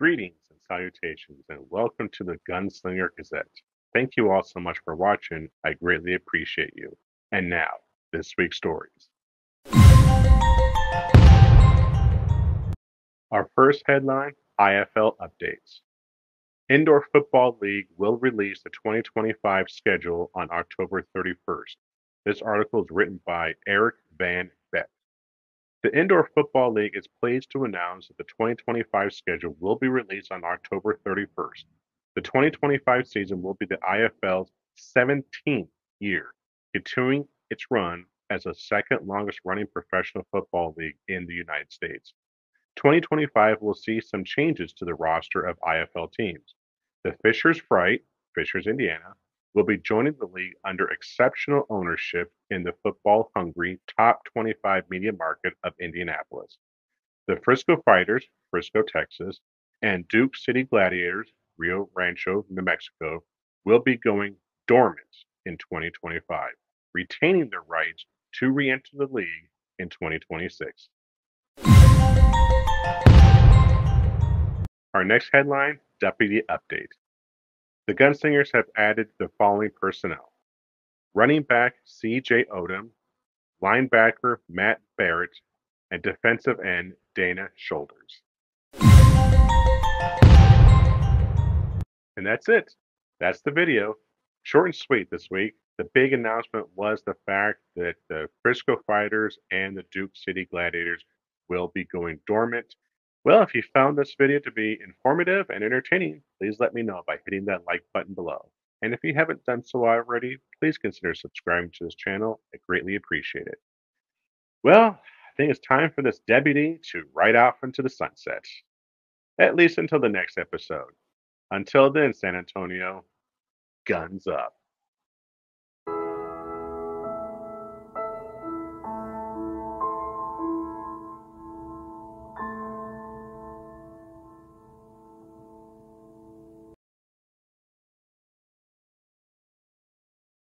Greetings and salutations, and welcome to the Gunslinger Gazette. Thank you all so much for watching. I greatly appreciate you. And now, this week's stories. Our first headline IFL updates. Indoor Football League will release the 2025 schedule on October 31st. This article is written by Eric Van. The Indoor Football League is pleased to announce that the 2025 schedule will be released on October 31st. The 2025 season will be the IFL's 17th year, continuing its run as the second longest running professional football league in the United States. 2025 will see some changes to the roster of IFL teams. The Fishers Freight, Fishers, Indiana, will be joining the league under exceptional ownership in the football hungry top 25 media market of Indianapolis. The Frisco Fighters, Frisco, Texas, and Duke City Gladiators, Rio Rancho, New Mexico, will be going dormant in 2025, retaining their rights to re enter the league in 2026. Our next headline Deputy Update. The Gunslingers have added the following personnel running back C.J. Odom, linebacker Matt Barrett, and defensive end Dana Shoulders. And that's it. That's the video. Short and sweet this week. The big announcement was the fact that the Frisco Fighters and the Duke City Gladiators will be going dormant. Well, if you found this video to be informative and entertaining, please let me know by hitting that like button below. And if you haven't done so already, please consider subscribing to this channel. I greatly appreciate it. Well, I think it's time for this deputy to ride off into the sunset. At least until the next episode. Until then, San Antonio, guns up.